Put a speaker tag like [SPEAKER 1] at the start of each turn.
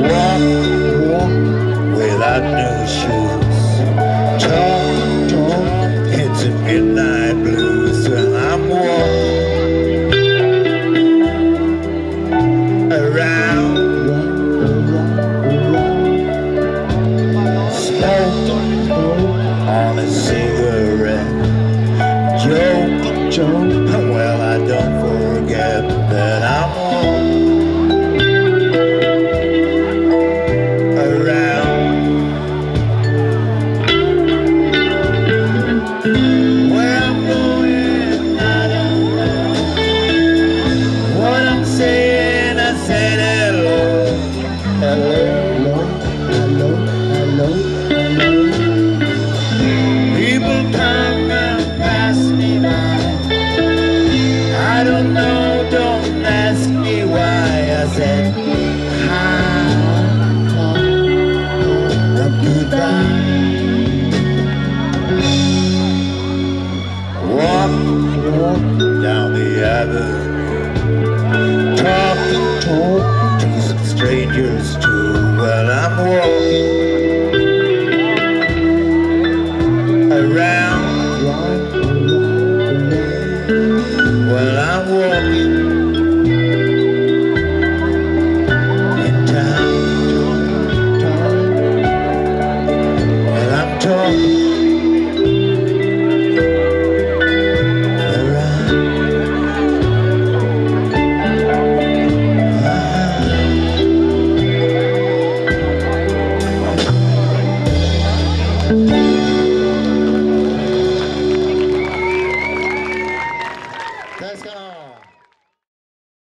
[SPEAKER 1] Walk, walk without no shoes. Talk, talk, it's a midnight blues. Well, I'm walking around, smoking on a cigarette. Joking, joking. Well, I don't forget that I'm saying, I said hello, hello. People come and pass me by. I don't know, don't ask me why. I said hi, goodbye. Walk, walk down the avenue, strangers too. Well, I'm walking around.